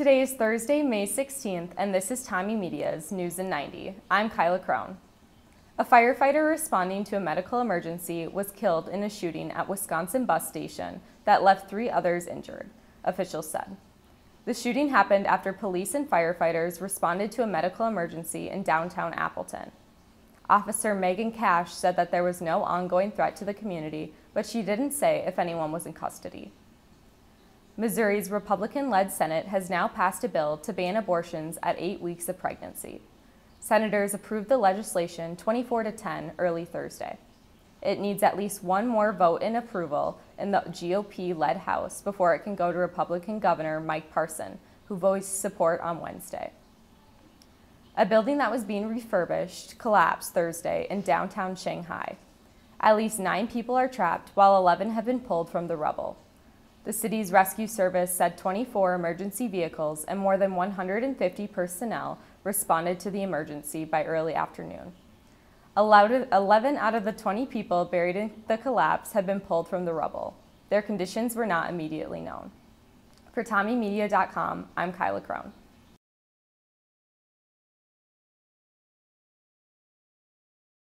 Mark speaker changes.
Speaker 1: Today is Thursday, May 16th, and this is TommieMedia's News in 90. I'm Kyla Krohn. A firefighter responding to a medical emergency was killed in a shooting at Wisconsin bus station that left three others injured, officials said. The shooting happened after police and firefighters responded to a medical emergency in downtown Appleton. Officer Megan Cash said that there was no ongoing threat to the community, but she didn't say if anyone was in custody. Missouri's Republican led Senate has now passed a bill to ban abortions at eight weeks of pregnancy. Senators approved the legislation 24 to 10 early Thursday. It needs at least one more vote in approval in the GOP led House before it can go to Republican Governor Mike Parson, who voiced support on Wednesday. A building that was being refurbished collapsed Thursday in downtown Shanghai. At least nine people are trapped, while 11 have been pulled from the rubble. The city's rescue service said 24 emergency vehicles and more than 150 personnel responded to the emergency by early afternoon. 11 out of the 20 people buried in the collapse had been pulled from the rubble. Their conditions were not immediately known. For TommieMedia.com, I'm Kyla Krohn.